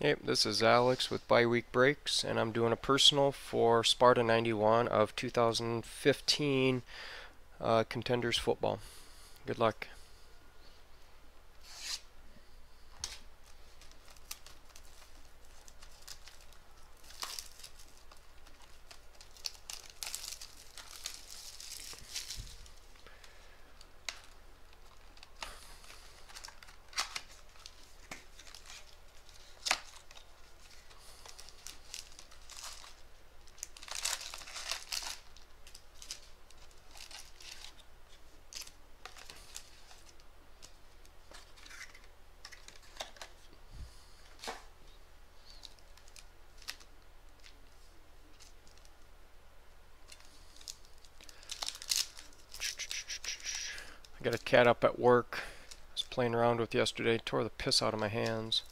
Hey, this is Alex with Bi-Week Breaks, and I'm doing a personal for Sparta 91 of 2015 uh, Contenders Football. Good luck. I got a cat up at work. I was playing around with yesterday. Tore the piss out of my hands.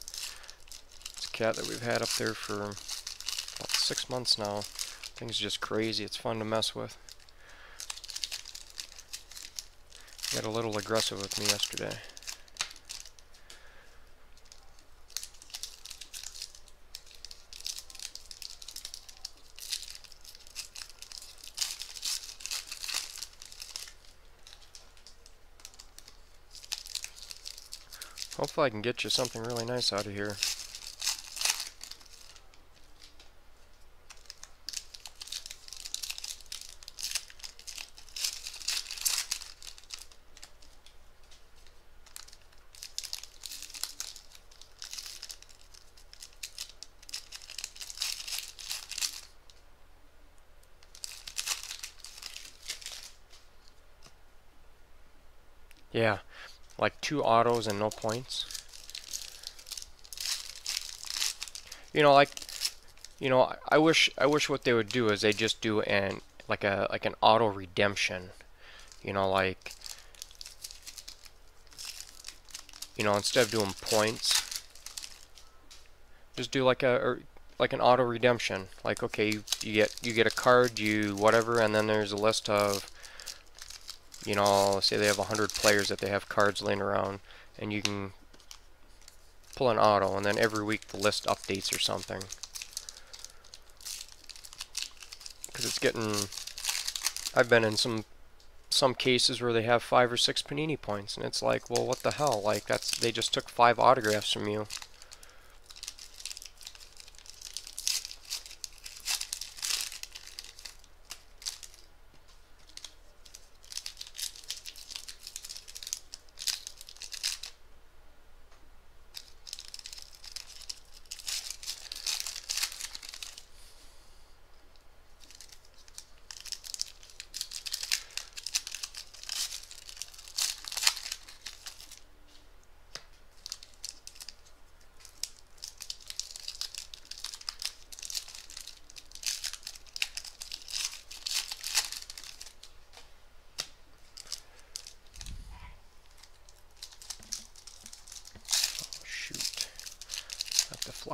It's a cat that we've had up there for about six months now. Thing's just crazy. It's fun to mess with. Got a little aggressive with me yesterday. Hopefully I can get you something really nice out of here. Yeah, like two autos and no points. You know, like, you know, I wish I wish what they would do is they just do an like a like an auto redemption. You know, like, you know, instead of doing points, just do like a or like an auto redemption. Like, okay, you, you get you get a card, you whatever, and then there's a list of you know, say they have 100 players that they have cards laying around, and you can pull an auto, and then every week the list updates or something. Because it's getting... I've been in some some cases where they have five or six Panini points, and it's like, well, what the hell? Like, that's they just took five autographs from you.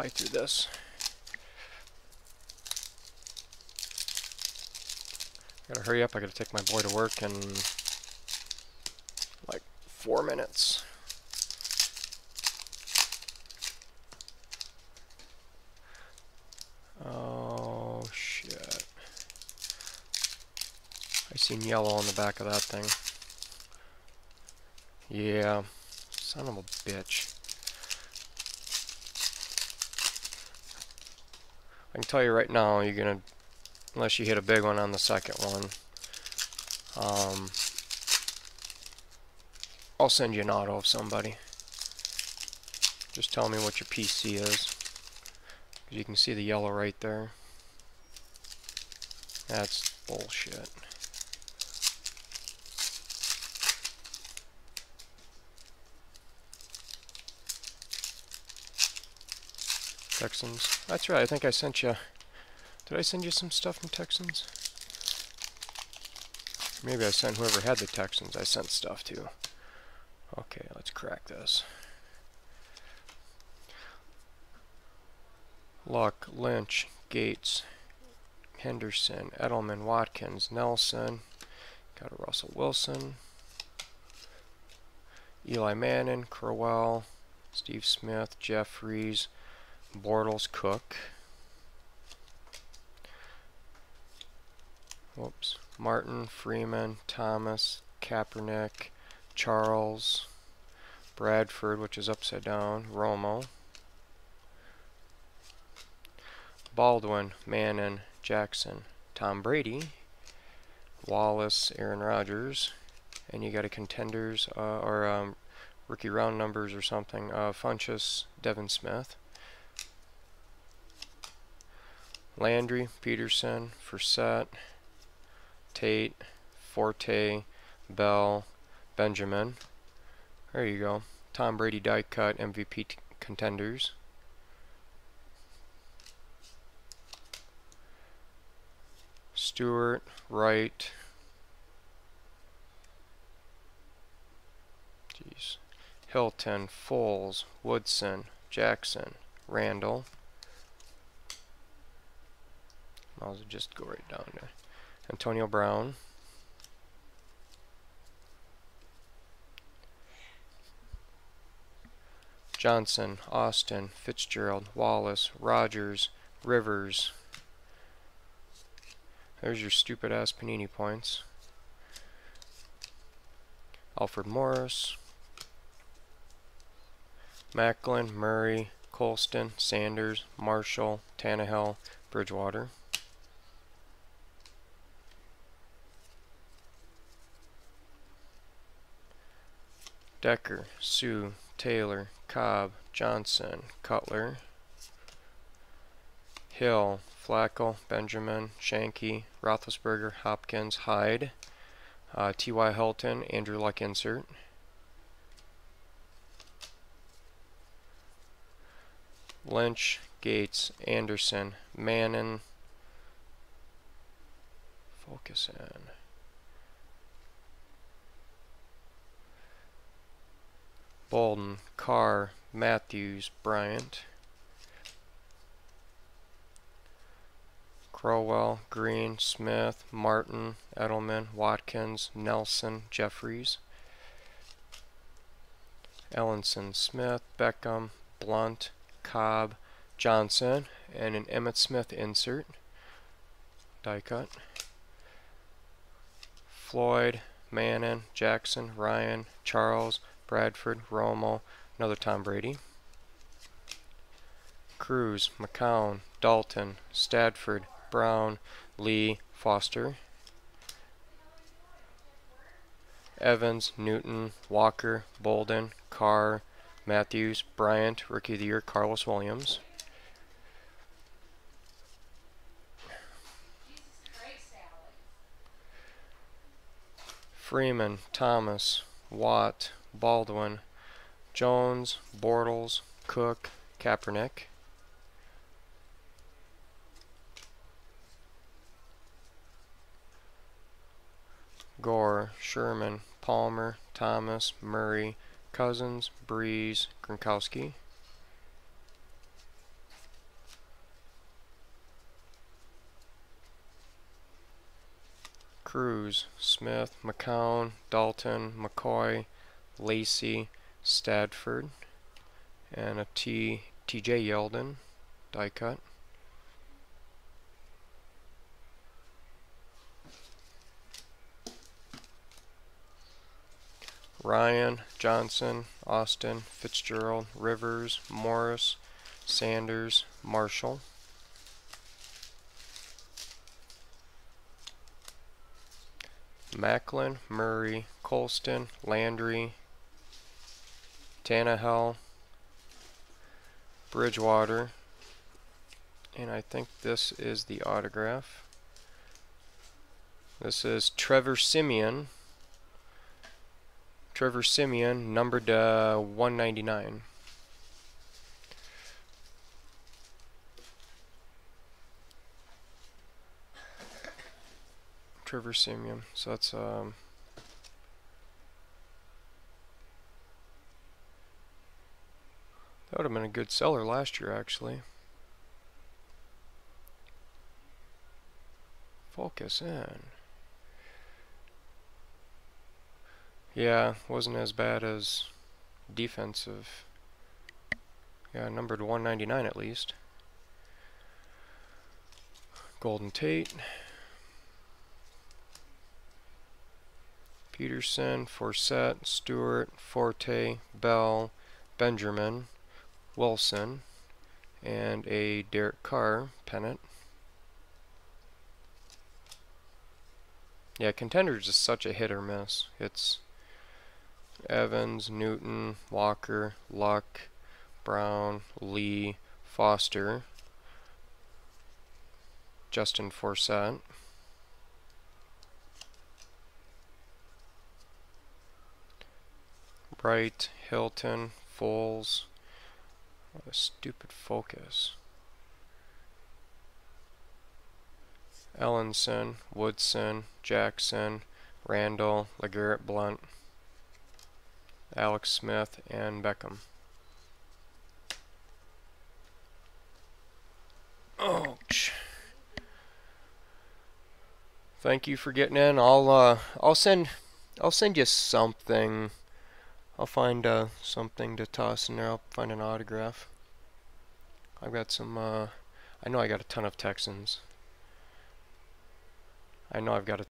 Through this. Gotta hurry up, I gotta take my boy to work in like four minutes. Oh shit. I seen yellow on the back of that thing. Yeah, son of a bitch. I can tell you right now, you're gonna, unless you hit a big one on the second one, um, I'll send you an auto of somebody. Just tell me what your PC is. You can see the yellow right there. That's bullshit. Texans. That's right, I think I sent you... Did I send you some stuff from Texans? Maybe I sent whoever had the Texans, I sent stuff to. Okay, let's crack this. Luck, Lynch, Gates, Henderson, Edelman, Watkins, Nelson. Got a Russell Wilson. Eli Manning, Crowell, Steve Smith, Jeffries, Bortles, Cook. Whoops. Martin, Freeman, Thomas, Kaepernick, Charles, Bradford, which is upside down, Romo, Baldwin, Manning, Jackson, Tom Brady, Wallace, Aaron Rodgers, and you got a contenders uh, or um, rookie round numbers or something. Uh, Funchess, Devin Smith, Landry, Peterson, Forsett, Tate, Forte, Bell, Benjamin. There you go. Tom Brady die cut MVP contenders. Stewart, Wright. Jeez. Hilton, Foles, Woodson, Jackson, Randall. I'll just go right down there. Antonio Brown. Johnson, Austin, Fitzgerald, Wallace, Rogers, Rivers. There's your stupid ass Panini points. Alfred Morris, Maclin, Murray, Colston, Sanders, Marshall, Tannehill, Bridgewater. Decker, Suh, Taylor, Cobb, Johnson, Cutler, Hill, Flacco, Benjamin, Shanky, Roethlisberger, Hopkins, Hyde, uh, T.Y. Hilton, Andrew Luck insert. Lynch, Gates, Anderson, Manning, focus in. Boldin, Carr, Matthews, Bryant. Crowell, Green, Smith, Martin, Edelman, Watkins, Nelson, Jeffries. Ellenson, Smith, Beckham, Blount, Cobb, Johnson, and an Emmitt Smith insert. Die cut. Floyd, Manning, Jackson, Ryan, Charles, Bradford, Romo, another Tom Brady. Cruz, McCown, Dalton, Stafford, Brown, Lee, Foster. Evans, Newton, Walker, Boldin, Carr, Matthews, Bryant, Rookie of the Year, Carlos Williams. Freeman, Thomas, Watt, Baldwin, Jones, Bortles, Cook, Kaepernick. Gore, Sherman, Palmer, Thomas, Murray, Cousins, Brees, Gronkowski. Cruz, Smith, McCown, Dalton, McCoy, Lacy, Stafford, and a T TJ Yeldon die cut. Ryan, Johnson, Austin, Fitzgerald, Rivers, Morris, Sanders, Marshall. Maclin, Murray, Colston, Landry, Tannehill, Bridgewater, and I think this is the autograph. This is Trevor Siemian. Trevor Siemian, numbered uh, 199. Trevor Siemian. So that's um, That would have been a good seller last year, actually. Focus in. Yeah, wasn't as bad as defensive. Yeah, numbered 199 at least. Golden Tate. Peterson, Forsett, Stewart, Forte, Bell, Benjamin, Wilson, and a Derek Carr pennant. Yeah, contenders is such a hit or miss. It's Evans, Newton, Walker, Luck, Brown, Lee, Foster, Justin Forsett. Bright, Hilton, Foles. What a stupid focus. Ellenson, Woodson, Jackson, Randall, LeGarrette Blount, Alex Smith, and Beckham. Ouch. Thank you for getting in. I'll uh, I'll send I'll send you something. I'll find uh, something to toss in there. I'll find an autograph. I've got some. Uh, I know I got a ton of Texans. I know I've got a